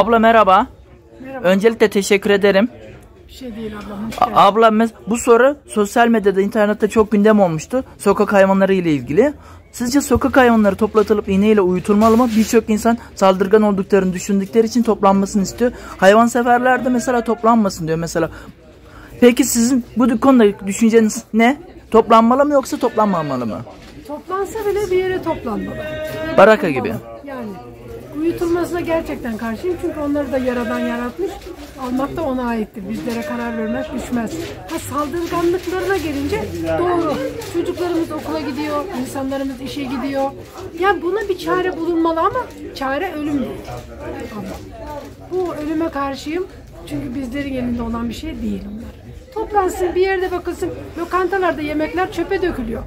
Abla merhaba. Merhaba. Öncelikle teşekkür ederim. Bir şey değil ablam. Abla bu soru sosyal medyada, internette çok gündem olmuştu. Sokak hayvanları ile ilgili. Sizce sokak hayvanları toplatılıp iğneyle uyutulmalı mı? Birçok insan saldırgan olduklarını düşündükleri için toplanmasını istiyor. Hayvanseverler de mesela toplanmasın diyor mesela. Peki sizin bu konuda düşünceniz ne? Toplanmalı mı yoksa toplanmamalı mı? Toplansa bile bir yere toplanmalı. Baraka gibi. Yani uyutulmasına gerçekten karşıyım çünkü onları da yaradan yaratmış. Almak da ona aittir. Bizlere karar vermek düşmez. Ha saldırganlıklarına gelince doğru. Çocuklarımız okula gidiyor, insanlarımız işe gidiyor. Yani buna bir çare bulunmalı ama çare ölüm bu ölüme karşıyım. Çünkü bizlerin elinde olan bir şey değil onlar. Toplansın bir yerde bakılsın. Lokantalarda yemekler çöpe dökülüyor.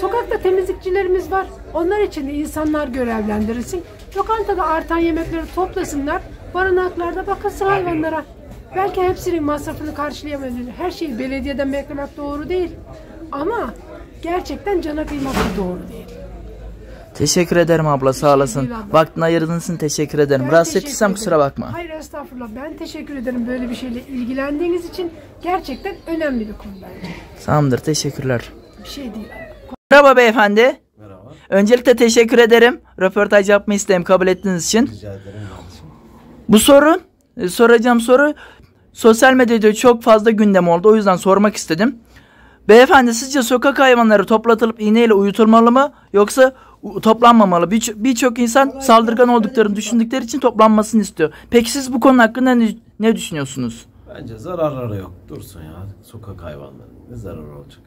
Sokakta temizlikçilerimiz var. Onlar için de insanlar görevlendirilsin. Lokantada artan yemekleri toplasınlar. Barınaklarda bakılsın hayvanlara. Belki hepsinin masrafını karşılayamayabilir. Her şeyi belediyeden beklemek doğru değil. Ama gerçekten cana kıymak da doğru değil. Teşekkür ederim abla sağ olasın. değil abla. Vaktini ayırdığın için teşekkür ederim. Ben Rahatsız teşekkür ettiysem ederim. kusura bakma. Hayır estağfurullah. Ben teşekkür ederim böyle bir şeyle ilgilendiğiniz için. Gerçekten önemli bir konu bence. Tamamdır teşekkürler. Bir şey değil. Merhaba beyefendi. Öncelikle teşekkür ederim. Röportaj yapma isteğimi kabul ettiğiniz için. Rica ederim. Bu soru, e, soracağım soru sosyal medyada çok fazla gündem oldu. O yüzden sormak istedim. Beyefendi sizce sokak hayvanları toplatılıp iğneyle uyutulmalı mı yoksa toplanmamalı? Birçok birçok insan saldırgan olduklarını düşündükleri için toplanmasını istiyor. Peki siz bu konu hakkında ne, ne düşünüyorsunuz? Bence zararları yok. Dursun ya. Sokak hayvanları. Ne zararı olacak?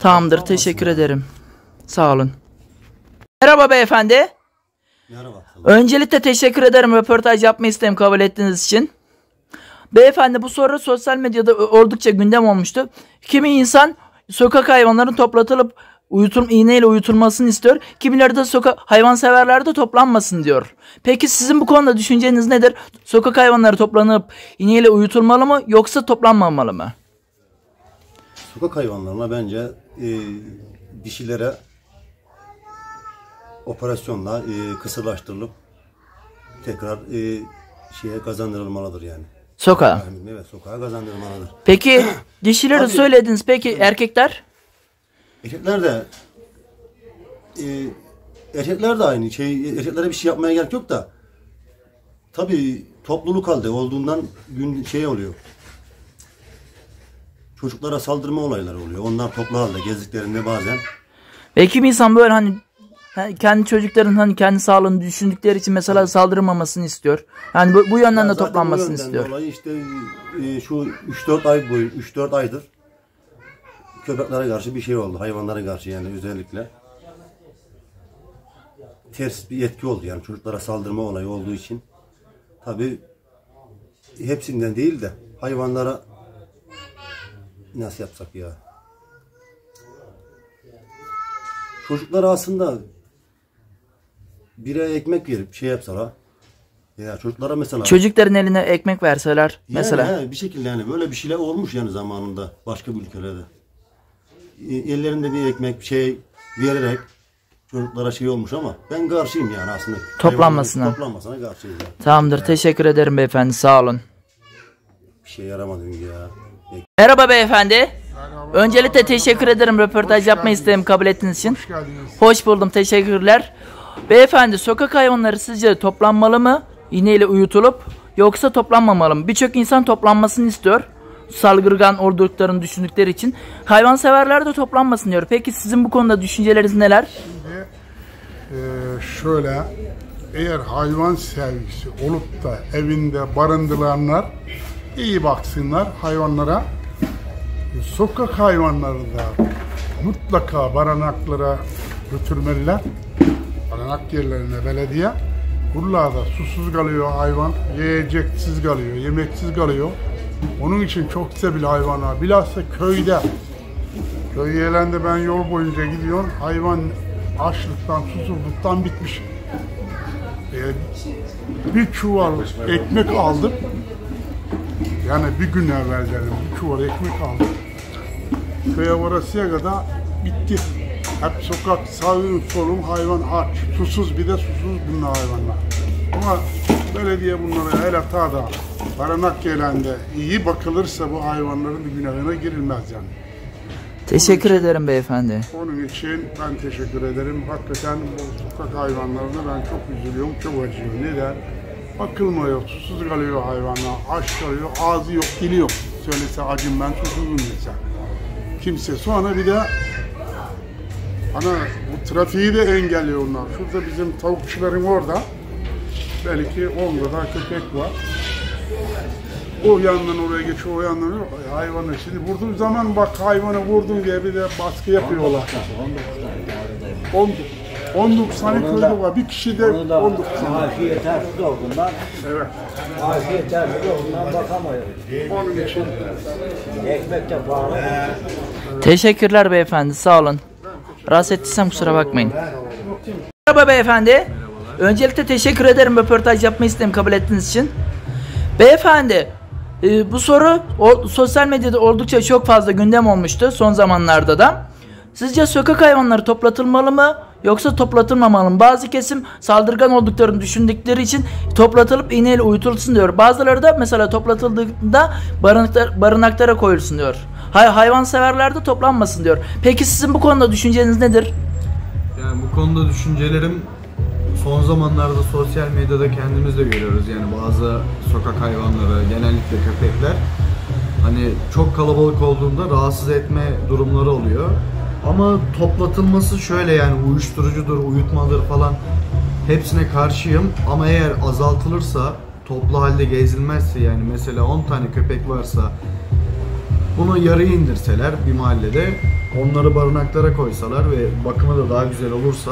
Tamamdır, teşekkür ederim. Sağ olun. Merhaba beyefendi. Merhaba. Öncelikle teşekkür ederim röportaj yapma isteğimi kabul ettiğiniz için. Beyefendi bu soru sosyal medyada oldukça gündem olmuştu. Kimi insan sokak hayvanların toplatılıp uyutul iğneyle uyutulmasını istiyor. Kimileri de sokak hayvanseverler de toplanmasın diyor. Peki sizin bu konuda düşünceniz nedir? Sokak hayvanları toplanıp iğneyle uyutulmalı mı yoksa toplanmamalı mı? Sokak hayvanlarına bence e, dişilere operasyonla e, kısırlaştırılıp tekrar e, şeye kazandırılmalıdır yani. Sokağa. Evet sokağa kazandırılmalıdır. Peki dişileri Tabii. söylediniz. Peki erkekler? Erkekler de e, erkekler de aynı şey erkeklere bir şey yapmaya gerek yok da tabii topluluk halde olduğundan gün şey oluyor. Çocuklara saldırma olayları oluyor. Onlar toplu halde gezdiklerinde bazen Ve kimi insan böyle hani kendi çocukların hani kendi sağlığını düşündükleri için mesela saldırmamasını istiyor. Yani bu, bu yönden Ya de toplanmasını istiyor. Dolayı işte e, şu 3-4 ay boyu 3-4 aydır köpeklere karşı bir şey oldu. Hayvanlara karşı yani özellikle. Ters bir etki oldu yani çocuklara saldırma olayı olduğu için. Tabi hepsinden değil de hayvanlara nasıl yapsak ya? Çocuklara aslında bire ekmek verip şey yapsalar ya çocuklara mesela Çocukların eline ekmek verseler mesela. yani he, bir şekilde yani böyle bir şeyler olmuş yani zamanında başka bir ülkelerde. E, Ellerinde bir ekmek bir şey vererek çocuklara şey olmuş ama ben karşıyım yani aslında. Toplanmasına. Hayvanların Toplanmasına karşıyım yani. Tamamdır. Teşekkür ederim beyefendi. Sağ olun. Bir şey yaramadım ya. Merhaba beyefendi. Öncelikle teşekkür ederim röportaj yapma isteğimi kabul ettiğiniz için. Hoş geldiniz. Hoş buldum. Teşekkürler. Beyefendi sokak hayvanları sizce toplanmalı mı? İğneyle uyutulup yoksa toplanmamalı mı? Birçok insan toplanmasını istiyor. Salgırgan olduklarını düşündükleri için. Hayvanseverler de toplanmasın diyor. Peki sizin bu konuda düşünceleriniz neler? Ee, şöyle eğer hayvan sevgisi olup da evinde barındıranlar iyi baksınlar hayvanlara. Sokak hayvanları da mutlaka barınaklara götürmeliler. Barınak yerlerine belediye. Buralarda susuz kalıyor hayvan, yiyeceksiz kalıyor, yemeksiz kalıyor. Onun için çok sebil hayvanlar. Bilhassa köyde Köy yerlerinde ben yol boyunca gidiyorum. Hayvan açlıktan, susuzluktan bitmiş. Ee, bir çuval ekmek aldım. Yani bir gün evvel dedim. Bir çuval ekmek aldım. Köye varasıya kadar bitti. Hep sokak sağın solun hayvan aç. Susuz bir de susuz bunlar hayvanlar. Ama belediye bunlara el atar da barınak gelende iyi bakılırsa bu hayvanların bir günahına girilmez yani. Teşekkür ederim beyefendi. Onun için ben teşekkür ederim. Hakikaten bu sokak hayvanlarına ben çok üzülüyorum, çok acıyorum. Neden? Bakılmıyor, susuz kalıyor hayvanlar, aç kalıyor, ağzı yok, dili yok. Söylese acım ben susuzum mesela. Kimse sonra bir de ana bu trafiği de engelliyor onlar. Şurada bizim tavukçuların orada belki onda da köpek var. O yandan oraya geçiyor, o yandan oraya. Hayvanı şimdi vurduğum zaman bak hayvanı vurdum diye bir de baskı yapıyorlar. 19 19 tane köylü var. Bir kişi de Bunu da 19 tane. maaşı yetersiz olduğundan, Evet. maaşı yetersiz olduğundan bakamıyoruz. Onun için Ekmek de pahalı. Teşekkürler beyefendi sağ olun. Rahatsız ettiysem kusura bakmayın. Merhaba beyefendi. Öncelikle teşekkür ederim röportaj yapma isteğimi kabul ettiğiniz için. Beyefendi e, bu soru o, sosyal medyada oldukça çok fazla gündem olmuştu son zamanlarda da. Sizce sokak hayvanları toplatılmalı mı yoksa toplatılmamalı? Bazı kesim saldırgan olduklarını düşündükleri için toplatılıp iğneyle uyutulsun diyor. Bazıları da mesela toplatıldığında barınaklar, barınaklara koyulsun diyor. Hay, hayvan severler de toplanmasın diyor. Peki sizin bu konuda düşünceniz nedir? Yani bu konuda düşüncelerim son zamanlarda sosyal medyada kendimiz de görüyoruz. Yani bazı sokak hayvanları, genellikle köpekler hani çok kalabalık olduğunda rahatsız etme durumları oluyor. Ama toplatılması şöyle yani uyuşturucudur, uyutmadır falan hepsine karşıyım. Ama eğer azaltılırsa, toplu halde gezilmezse yani mesela 10 tane köpek varsa bunu yarıya indirseler bir mahallede onları barınaklara koysalar ve bakımı da daha güzel olursa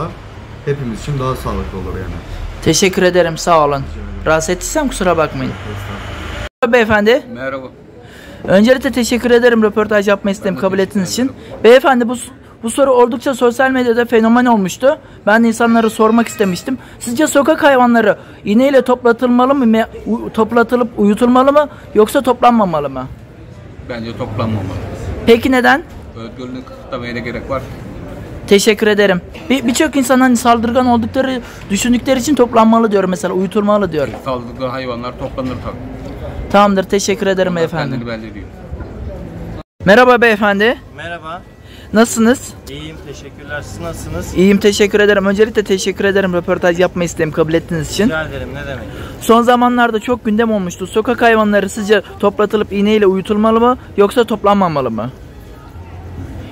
hepimiz için daha sağlıklı olur yani. Teşekkür ederim sağ olun. Rahatsız ettiysem kusura bakmayın. Beyefendi. Merhaba. Öncelikle teşekkür ederim röportaj yapma isteğimi kabul ettiğiniz için. Beyefendi bu bu soru oldukça sosyal medyada fenomen olmuştu. Ben de insanlara sormak istemiştim. Sizce sokak hayvanları iğneyle toplatılmalı mı, toplatılıp uyutulmalı mı yoksa toplanmamalı mı? Bence toplanmamalı. Peki neden? Özgürlüğünü kısıtlamaya ne gerek var? Teşekkür ederim. Bir birçok insan hani saldırgan oldukları düşündükleri için toplanmalı diyor mesela uyutulmalı diyor. Saldırgan hayvanlar toplanır tabii. Tamamdır teşekkür ederim beyefendi. Ediyor. Merhaba beyefendi. Merhaba, Nasılsınız? iyiyim teşekkürler. Siz nasılsınız? İyiyim teşekkür ederim. Öncelikle teşekkür ederim röportaj yapma isteğimi kabul ettiğiniz için. Rica ederim, ne demek? Son zamanlarda çok gündem olmuştu. Sokak hayvanları sizce toplatılıp iğneyle uyutulmalı mı yoksa toplanmamalı mı?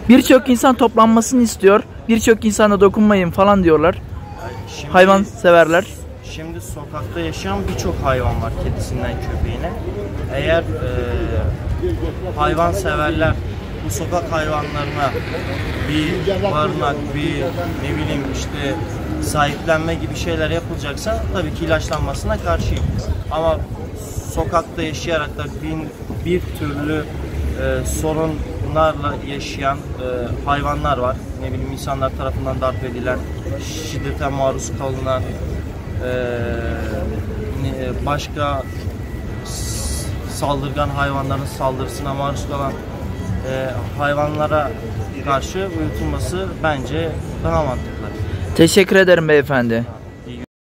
Birçok insan toplanmasını istiyor. Birçok insana dokunmayın falan diyorlar. Şimdi, Hayvan severler. Şimdi sokakta yaşayan birçok hayvan var kedisinden köpeğine. Eğer e, hayvan severler bu sokak hayvanlarına bir barınak, bir ne bileyim işte sahiplenme gibi şeyler yapılacaksa tabii ki ilaçlanmasına karşıyım. Ama sokakta yaşayarak da bin, bir türlü e, sorunlarla yaşayan e, hayvanlar var. Ne bileyim insanlar tarafından darp edilen, şiddete maruz kalınan, başka saldırgan hayvanların saldırısına maruz kalan hayvanlara karşı uyutulması bence daha mantıklı. Teşekkür ederim beyefendi.